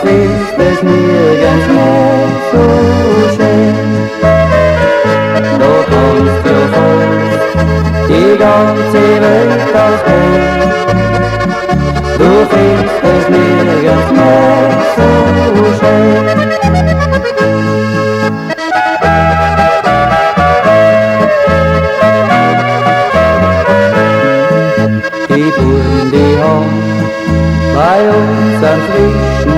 Du findest es nirgends mehr so schön. Da kannst du vor die ganze Welt ausgehen. Du findest es nirgends mehr so schön. Die Buben, die haben bei uns einen frischen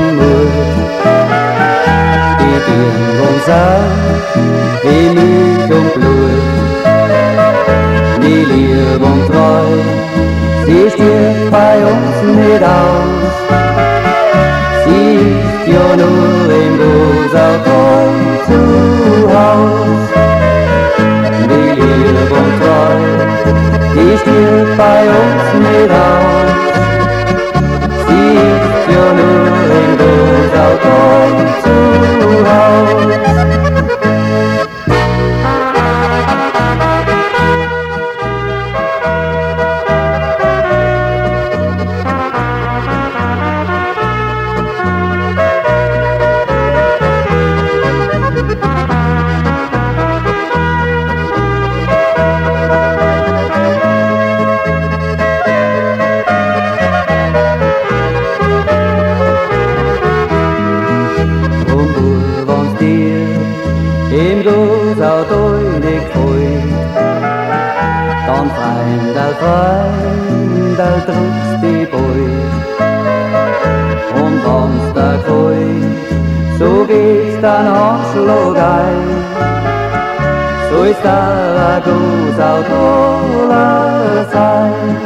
stirbt bei uns nicht aus. Sie ist ja nur im Dosautor zu Haus. Die lieb und treu, die stirbt bei uns nicht aus. Geht's dann Handschlag ein, so ist der Gussauto sein.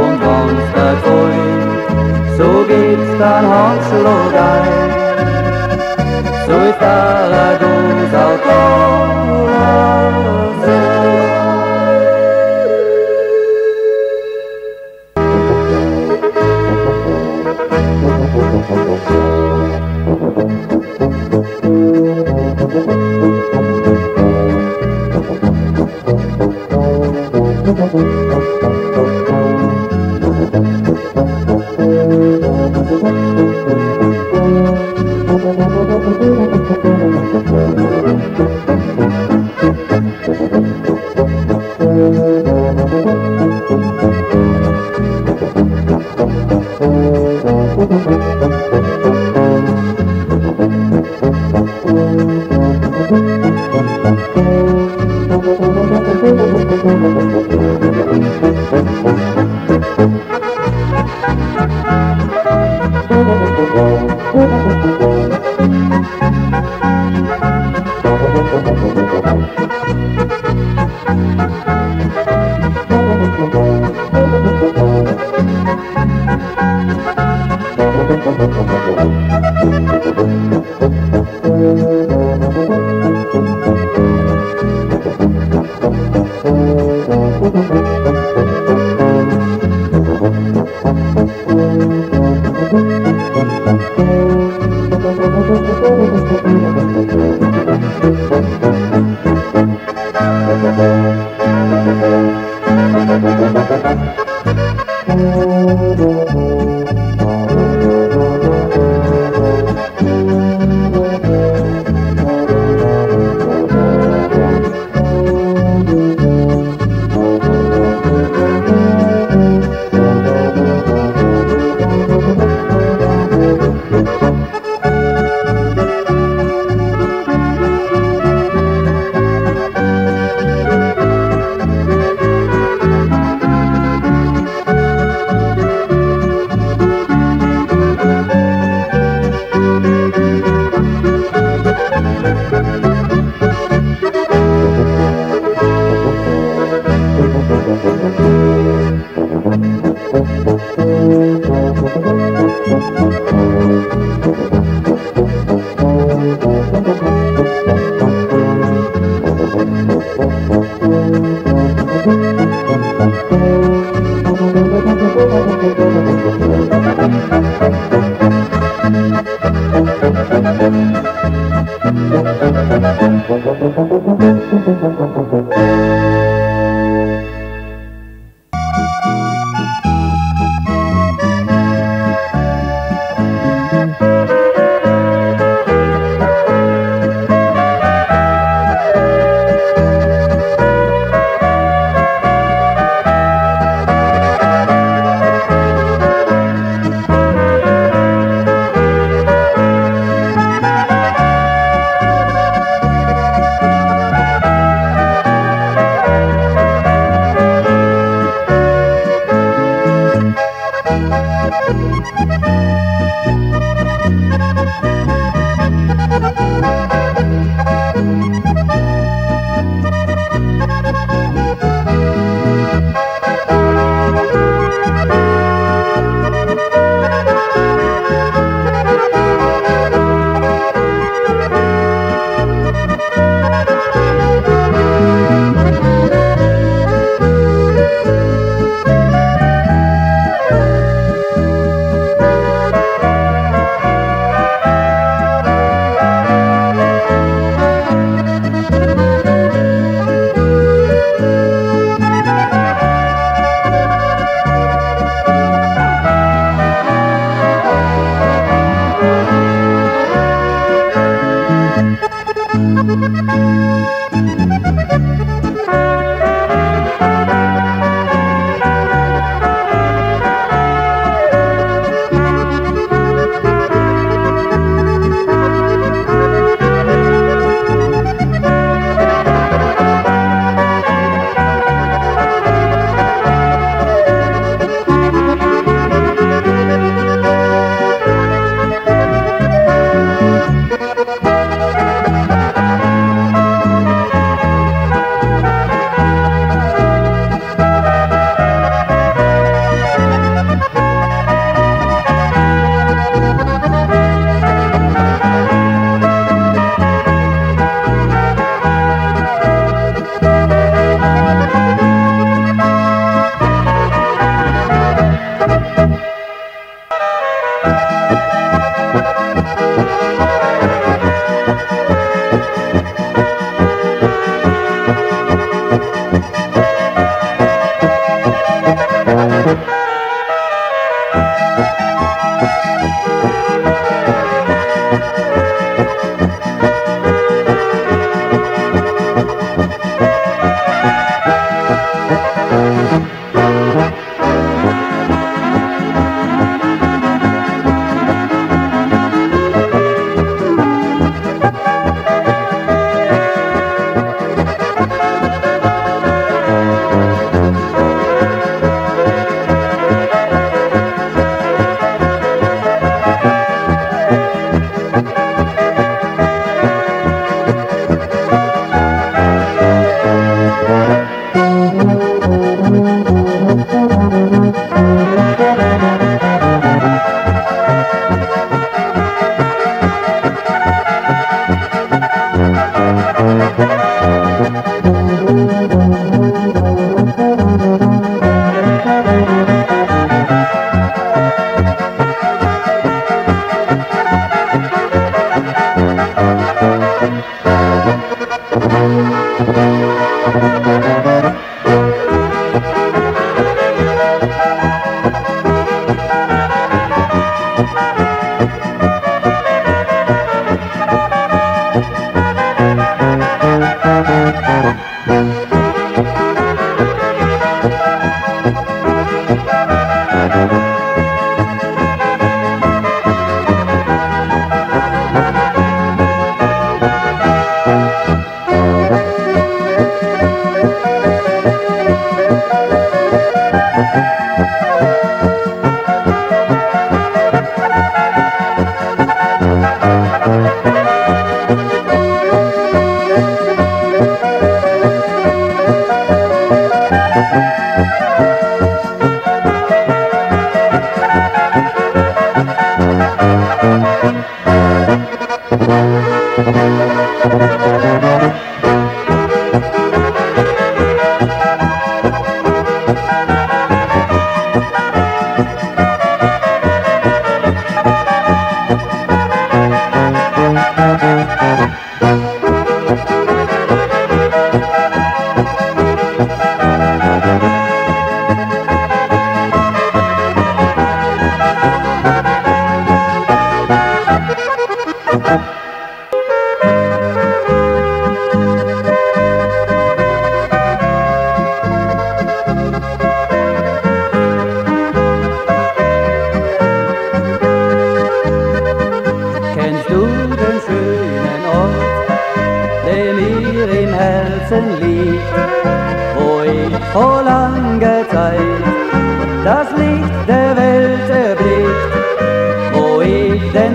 Und wann's dir gefällt, so geht's dann Handschlag ein. So ist der Gussauto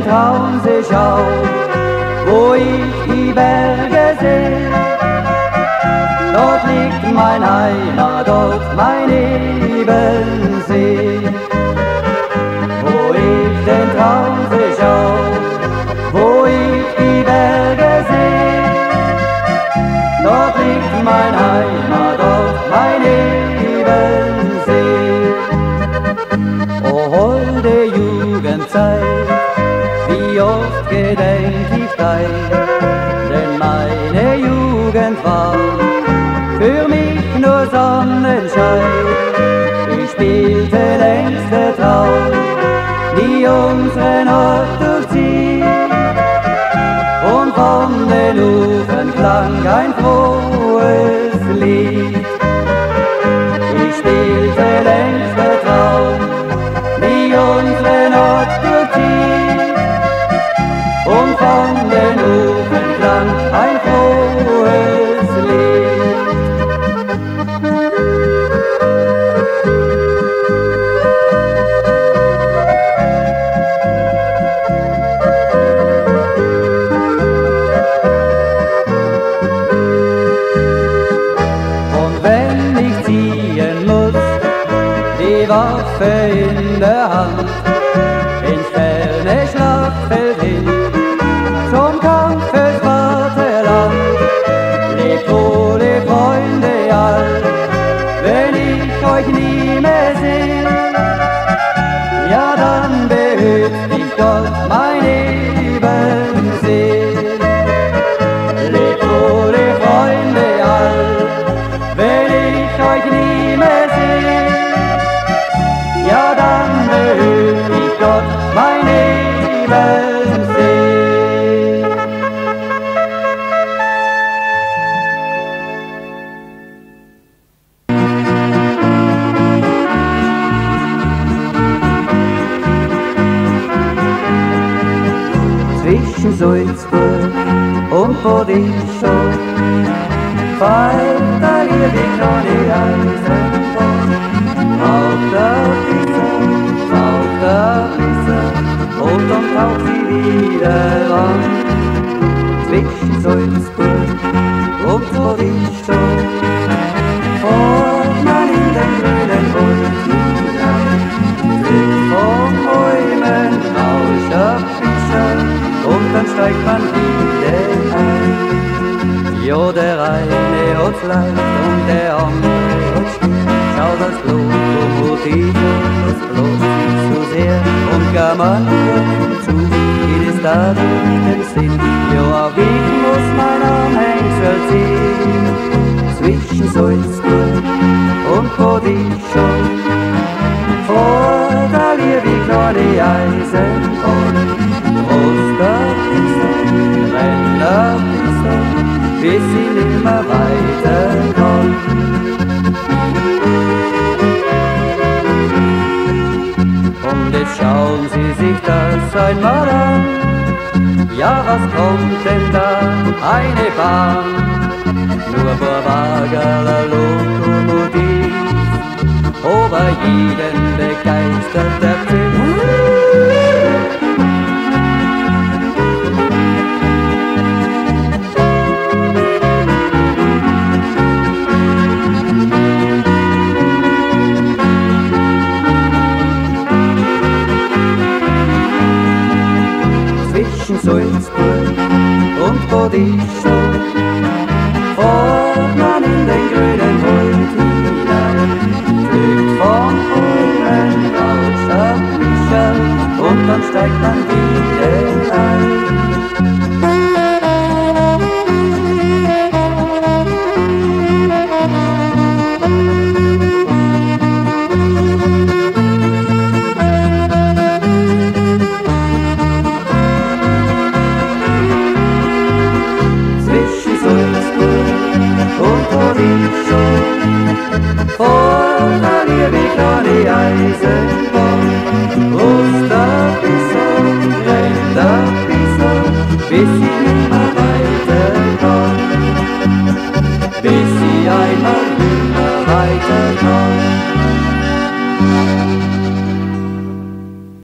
trauen sich auf, wo ich die Berge sehe. Dort liegt mein Heimat, dort mein Ebensee. Wo ich den Traum sich auf, wo ich die Berge sehe. Dort liegt mein Heimat, dort mein Ebensee. Oh, holde Jugendzeit gedenk ich dein, denn meine Jugend war mein Lebenssee. Zwischen Salzburg und Bodenschau taucht sie wieder an. Zwischen Säulsburg und Moristo, fort man in den grünen Bund hinein. Zurück Bäumen rauscht der Fischer und dann steigt man wieder ein. Jo, der eine hat's leicht und der andere hat's schwer. Schau, das Blut, Motiv, das Blut ist zu sehr und gar mal is that we can see. You are weak, muss mein Arm Hengsel ziehen. Zwischen Sulzburg und Kodischo, vor der Liebe kleine Eisenbahn. Osterpiste, Rennerpiste, wir sind immer weiter. schauen Sie sich das einmal an. Ja, was kommt denn da? Eine Bahn, nur vor Wagerler Lokomotiv. Ober jeden begeistert der Zins. in Sulzburg und wo die Schule fährt man in den grünen Wald hinein, fliegt von oben auf der und dann steigt man wieder.